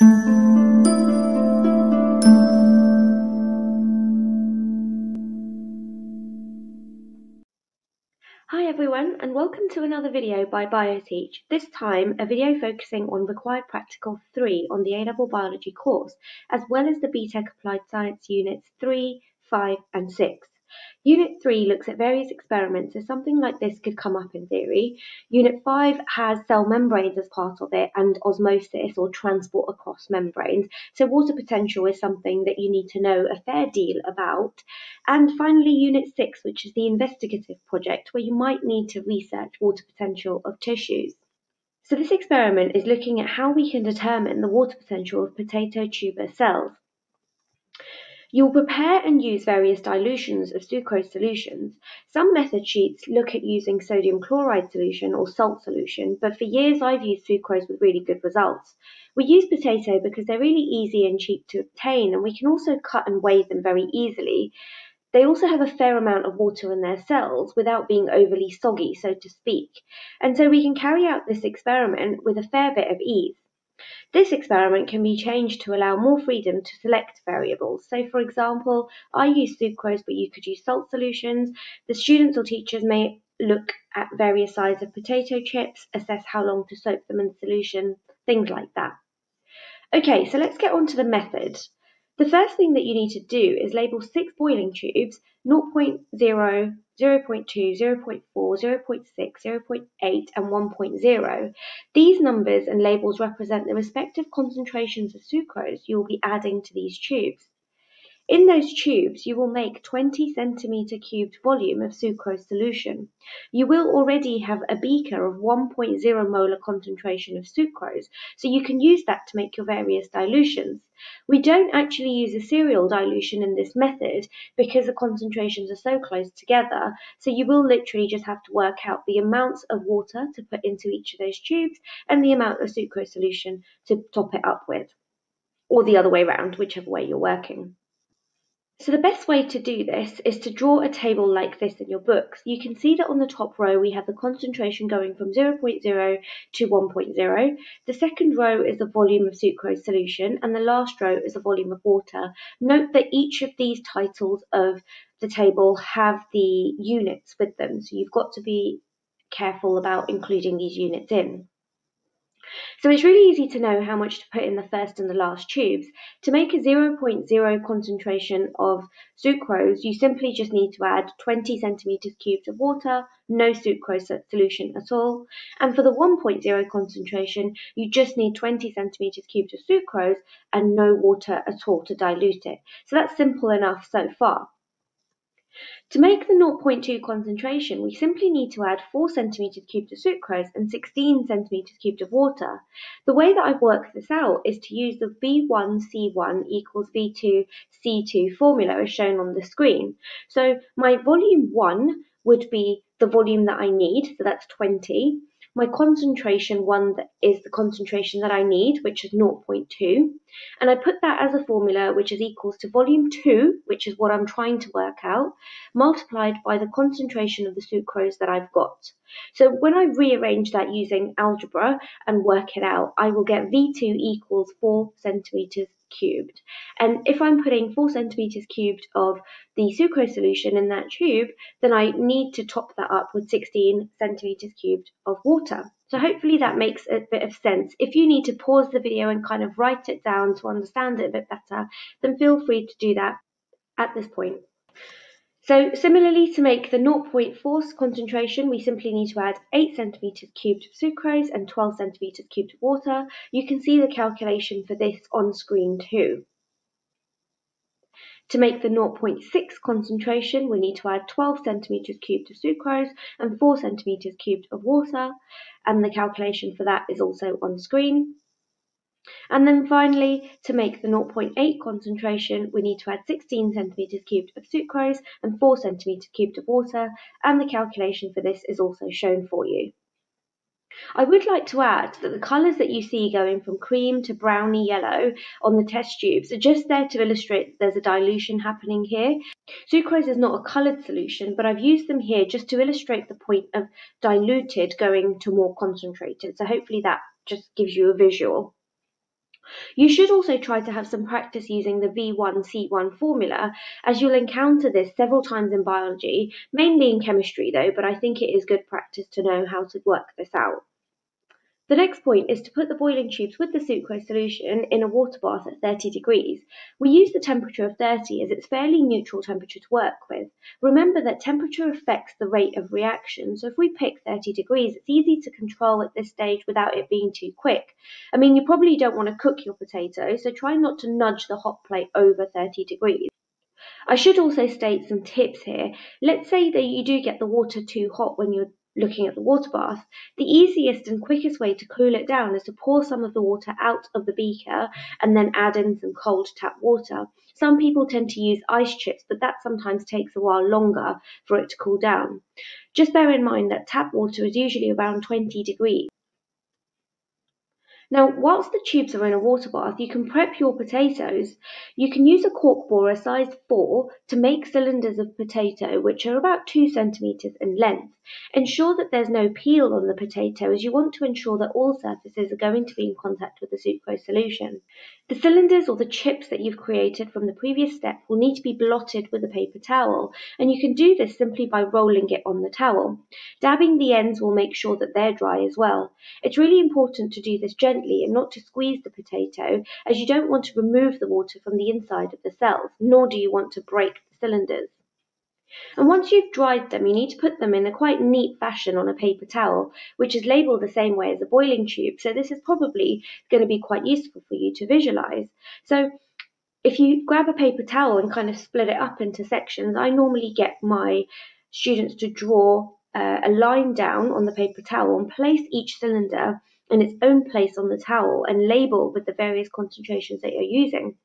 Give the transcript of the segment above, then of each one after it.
Hi everyone and welcome to another video by BioTeach, this time a video focusing on Required Practical 3 on the A-Level Biology course, as well as the BTEC Applied Science Units 3, 5 and 6. Unit 3 looks at various experiments, so something like this could come up in theory. Unit 5 has cell membranes as part of it and osmosis or transport across membranes. So water potential is something that you need to know a fair deal about. And finally, Unit 6, which is the investigative project where you might need to research water potential of tissues. So this experiment is looking at how we can determine the water potential of potato tuber cells. You'll prepare and use various dilutions of sucrose solutions. Some method sheets look at using sodium chloride solution or salt solution, but for years I've used sucrose with really good results. We use potato because they're really easy and cheap to obtain, and we can also cut and weigh them very easily. They also have a fair amount of water in their cells without being overly soggy, so to speak, and so we can carry out this experiment with a fair bit of ease. This experiment can be changed to allow more freedom to select variables. So for example, I use sucrose, but you could use salt solutions. The students or teachers may look at various sizes of potato chips, assess how long to soak them in solution, things like that. Okay, so let's get on to the method. The first thing that you need to do is label six boiling tubes 0.0, 0.2, 0.4, 0.6, 0.8 and 1.0. These numbers and labels represent the respective concentrations of sucrose you will be adding to these tubes. In those tubes you will make 20 centimetre cubed volume of sucrose solution. You will already have a beaker of 1.0 molar concentration of sucrose, so you can use that to make your various dilutions. We don't actually use a serial dilution in this method because the concentrations are so close together, so you will literally just have to work out the amounts of water to put into each of those tubes and the amount of sucrose solution to top it up with, or the other way around, whichever way you're working. So the best way to do this is to draw a table like this in your books. You can see that on the top row we have the concentration going from 0.0 to 1.0. The second row is the volume of sucrose solution and the last row is the volume of water. Note that each of these titles of the table have the units with them, so you've got to be careful about including these units in. So it's really easy to know how much to put in the first and the last tubes. To make a 0.0 concentration of sucrose, you simply just need to add 20 centimeters cubed of water, no sucrose solution at all. And for the 1.0 concentration, you just need 20 centimeters cubed of sucrose and no water at all to dilute it. So that's simple enough so far. To make the 0.2 concentration, we simply need to add 4 centimeters cubed of sucrose and 16 centimeters cubed of water. The way that I've worked this out is to use the V1C1 equals V2C2 formula as shown on the screen. So my volume 1 would be the volume that I need, so that's 20 my concentration one that is the concentration that I need, which is 0.2, and I put that as a formula which is equals to volume 2, which is what I'm trying to work out, multiplied by the concentration of the sucrose that I've got. So when I rearrange that using algebra and work it out, I will get V2 equals 4 centimeters cubed. And if I'm putting 4 centimeters cubed of the sucrose solution in that tube, then I need to top that up with 16 centimeters cubed of water. So hopefully that makes a bit of sense. If you need to pause the video and kind of write it down to understand it a bit better, then feel free to do that at this point. So similarly, to make the 0.4 concentration, we simply need to add 8 centimeters cubed of sucrose and 12 centimeters cubed of water. You can see the calculation for this on screen too. To make the 0.6 concentration, we need to add 12 centimeters cubed of sucrose and 4 centimeters cubed of water, and the calculation for that is also on screen. And then finally, to make the 0.8 concentration, we need to add 16 centimeters cubed of sucrose and 4 centimeters cubed of water, and the calculation for this is also shown for you. I would like to add that the colours that you see going from cream to browny yellow on the test tubes are just there to illustrate that there's a dilution happening here. Sucrose is not a coloured solution, but I've used them here just to illustrate the point of diluted going to more concentrated. So hopefully that just gives you a visual. You should also try to have some practice using the V1C1 formula, as you'll encounter this several times in biology, mainly in chemistry though, but I think it is good practice to know how to work this out. The next point is to put the boiling tubes with the sucrose solution in a water bath at 30 degrees. We use the temperature of 30 as it's fairly neutral temperature to work with. Remember that temperature affects the rate of reaction, so if we pick 30 degrees, it's easy to control at this stage without it being too quick. I mean, you probably don't want to cook your potato, so try not to nudge the hot plate over 30 degrees. I should also state some tips here. Let's say that you do get the water too hot when you're looking at the water bath, the easiest and quickest way to cool it down is to pour some of the water out of the beaker and then add in some cold tap water. Some people tend to use ice chips, but that sometimes takes a while longer for it to cool down. Just bear in mind that tap water is usually around 20 degrees. Now, whilst the tubes are in a water bath, you can prep your potatoes. You can use a cork borer size 4 to make cylinders of potato which are about 2 centimetres in length. Ensure that there's no peel on the potato as you want to ensure that all surfaces are going to be in contact with the sucrose solution. The cylinders or the chips that you've created from the previous step will need to be blotted with a paper towel and you can do this simply by rolling it on the towel. Dabbing the ends will make sure that they're dry as well. It's really important to do this gently and not to squeeze the potato as you don't want to remove the water from the inside of the cells, nor do you want to break the cylinders. And once you've dried them, you need to put them in a quite neat fashion on a paper towel, which is labelled the same way as a boiling tube. So this is probably going to be quite useful for you to visualize. So if you grab a paper towel and kind of split it up into sections, I normally get my students to draw uh, a line down on the paper towel and place each cylinder in its own place on the towel and label with the various concentrations that you're using.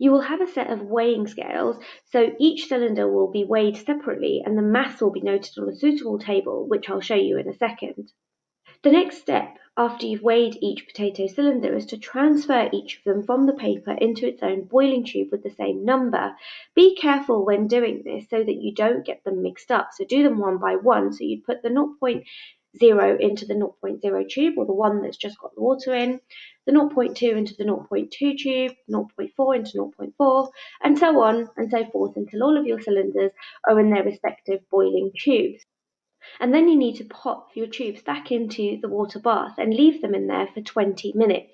You will have a set of weighing scales, so each cylinder will be weighed separately and the mass will be noted on a suitable table, which I'll show you in a second. The next step after you've weighed each potato cylinder is to transfer each of them from the paper into its own boiling tube with the same number. Be careful when doing this so that you don't get them mixed up. So do them one by one. So you'd put the 0.0 into the 0.0 tube or the one that's just got the water in the 0.2 into the 0.2 tube, 0.4 into 0.4, and so on and so forth until all of your cylinders are in their respective boiling tubes. And then you need to pop your tubes back into the water bath and leave them in there for 20 minutes.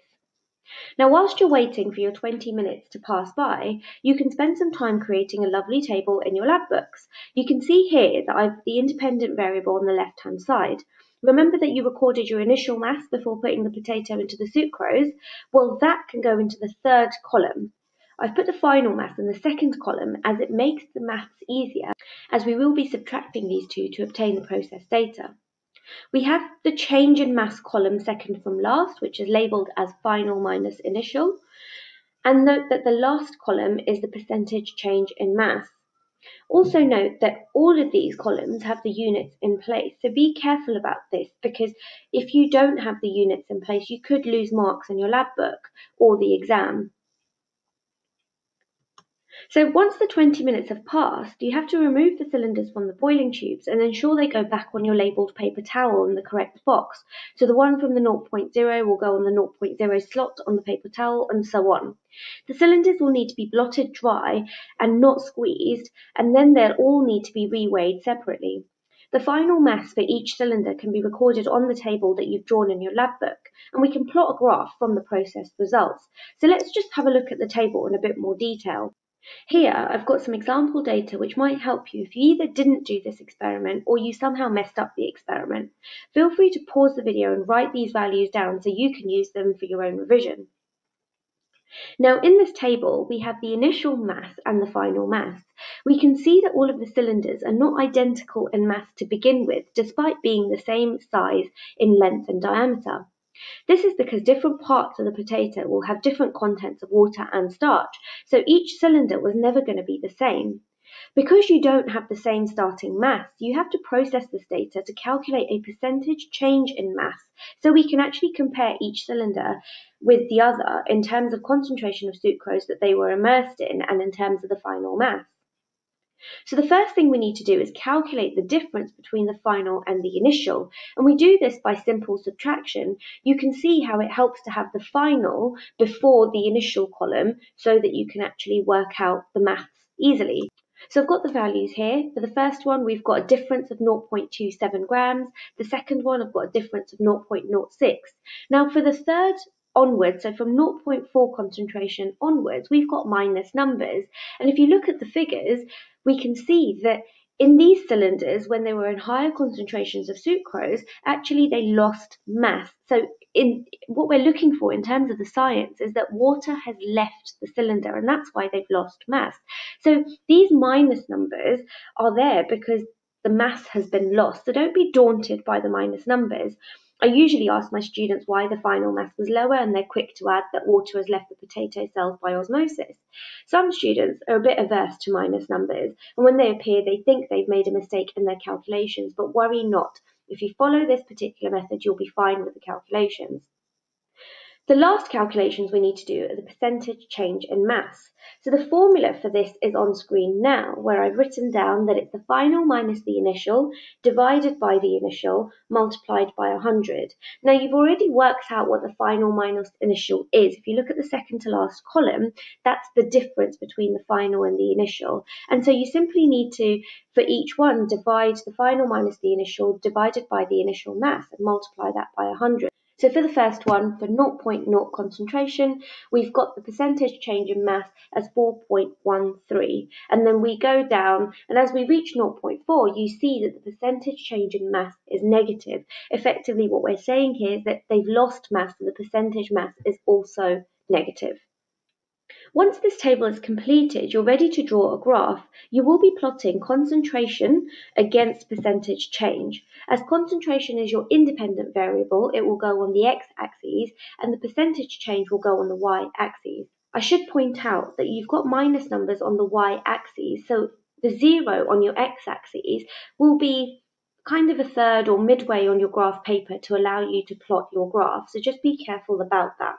Now, whilst you're waiting for your 20 minutes to pass by, you can spend some time creating a lovely table in your lab books. You can see here that I've the independent variable on the left hand side. Remember that you recorded your initial mass before putting the potato into the sucrose? Well, that can go into the third column. I've put the final mass in the second column as it makes the maths easier as we will be subtracting these two to obtain the process data. We have the change in mass column second from last, which is labelled as final minus initial. And note that the last column is the percentage change in mass. Also note that all of these columns have the units in place, so be careful about this because if you don't have the units in place, you could lose marks in your lab book or the exam. So once the 20 minutes have passed, you have to remove the cylinders from the boiling tubes and ensure they go back on your labelled paper towel in the correct box. So the one from the 0.0 will go on the 0.0 slot on the paper towel and so on. The cylinders will need to be blotted dry and not squeezed and then they'll all need to be reweighed separately. The final mass for each cylinder can be recorded on the table that you've drawn in your lab book, and we can plot a graph from the processed results. So let's just have a look at the table in a bit more detail. Here, I've got some example data which might help you if you either didn't do this experiment or you somehow messed up the experiment. Feel free to pause the video and write these values down so you can use them for your own revision. Now in this table, we have the initial mass and the final mass. We can see that all of the cylinders are not identical in mass to begin with, despite being the same size in length and diameter. This is because different parts of the potato will have different contents of water and starch, so each cylinder was never going to be the same. Because you don't have the same starting mass, you have to process this data to calculate a percentage change in mass, so we can actually compare each cylinder with the other in terms of concentration of sucrose that they were immersed in and in terms of the final mass. So the first thing we need to do is calculate the difference between the final and the initial. And we do this by simple subtraction. You can see how it helps to have the final before the initial column so that you can actually work out the maths easily. So I've got the values here. For the first one, we've got a difference of 0.27 grams. The second one, I've got a difference of 0.06. Now for the third onwards, so from 0.4 concentration onwards, we've got minus numbers. And if you look at the figures, we can see that in these cylinders, when they were in higher concentrations of sucrose, actually they lost mass. So in what we're looking for in terms of the science is that water has left the cylinder and that's why they've lost mass. So these minus numbers are there because the mass has been lost. So don't be daunted by the minus numbers. I usually ask my students why the final mass was lower and they're quick to add that water has left the potato cells by osmosis. Some students are a bit averse to minus numbers and when they appear they think they've made a mistake in their calculations, but worry not. If you follow this particular method, you'll be fine with the calculations. The last calculations we need to do are the percentage change in mass. So the formula for this is on screen now, where I've written down that it's the final minus the initial divided by the initial multiplied by 100. Now you've already worked out what the final minus initial is. If you look at the second to last column, that's the difference between the final and the initial. And so you simply need to, for each one, divide the final minus the initial divided by the initial mass and multiply that by 100. So for the first one, for 0.0 concentration, we've got the percentage change in mass as 4.13. And then we go down, and as we reach 0.4, you see that the percentage change in mass is negative. Effectively, what we're saying here is that they've lost mass, and the percentage mass is also negative. Once this table is completed, you're ready to draw a graph. You will be plotting concentration against percentage change. As concentration is your independent variable, it will go on the x-axis and the percentage change will go on the y-axis. I should point out that you've got minus numbers on the y-axis, so the zero on your x-axis will be kind of a third or midway on your graph paper to allow you to plot your graph, so just be careful about that.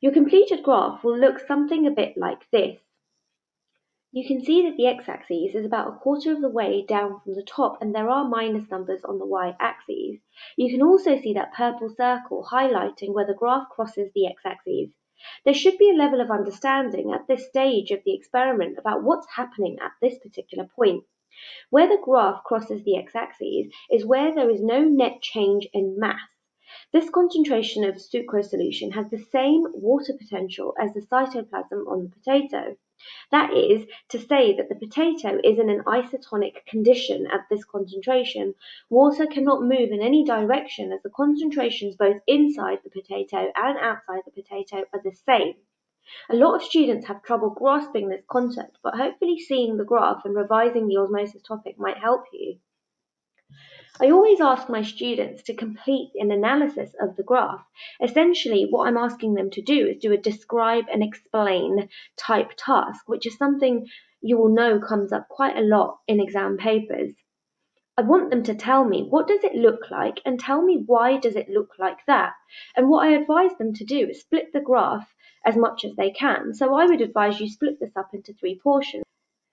Your completed graph will look something a bit like this. You can see that the x-axis is about a quarter of the way down from the top and there are minus numbers on the y-axis. You can also see that purple circle highlighting where the graph crosses the x-axis. There should be a level of understanding at this stage of the experiment about what's happening at this particular point. Where the graph crosses the x-axis is where there is no net change in mass. This concentration of sucrose solution has the same water potential as the cytoplasm on the potato. That is to say that the potato is in an isotonic condition at this concentration. Water cannot move in any direction as the concentrations both inside the potato and outside the potato are the same. A lot of students have trouble grasping this concept, but hopefully seeing the graph and revising the osmosis topic might help you. I always ask my students to complete an analysis of the graph. Essentially, what I'm asking them to do is do a describe and explain type task, which is something you will know comes up quite a lot in exam papers. I want them to tell me what does it look like and tell me why does it look like that. And what I advise them to do is split the graph as much as they can. So I would advise you split this up into three portions.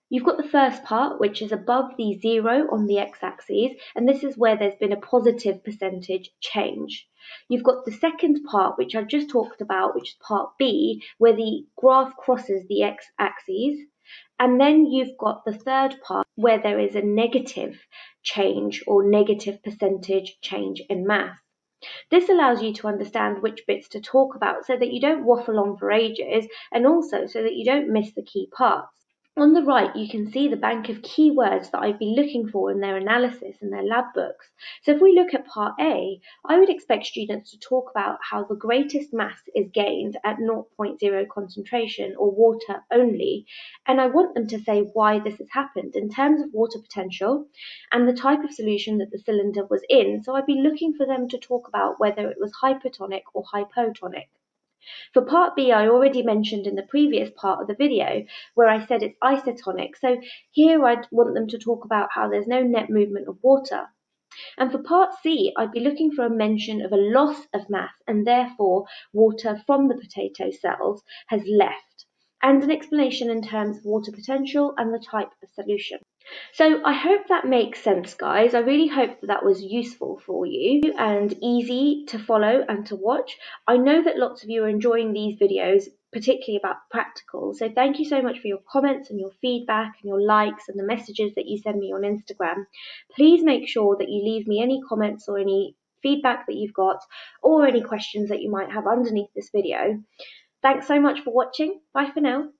You've got the first part, which is above the zero on the x-axis, and this is where there's been a positive percentage change. You've got the second part, which I've just talked about, which is part B, where the graph crosses the x-axis. And then you've got the third part, where there is a negative change or negative percentage change in mass. This allows you to understand which bits to talk about so that you don't waffle on for ages and also so that you don't miss the key parts. On the right, you can see the bank of keywords that I've been looking for in their analysis in their lab books. So if we look at part A, I would expect students to talk about how the greatest mass is gained at 0.0 concentration or water only. And I want them to say why this has happened in terms of water potential and the type of solution that the cylinder was in. So I'd be looking for them to talk about whether it was hypertonic or hypotonic. For part B, I already mentioned in the previous part of the video where I said it's isotonic. So here I'd want them to talk about how there's no net movement of water. And for part C, I'd be looking for a mention of a loss of mass and therefore water from the potato cells has left. And an explanation in terms of water potential and the type of solution. So I hope that makes sense, guys. I really hope that that was useful for you and easy to follow and to watch. I know that lots of you are enjoying these videos, particularly about practical. So thank you so much for your comments and your feedback and your likes and the messages that you send me on Instagram. Please make sure that you leave me any comments or any feedback that you've got or any questions that you might have underneath this video. Thanks so much for watching. Bye for now.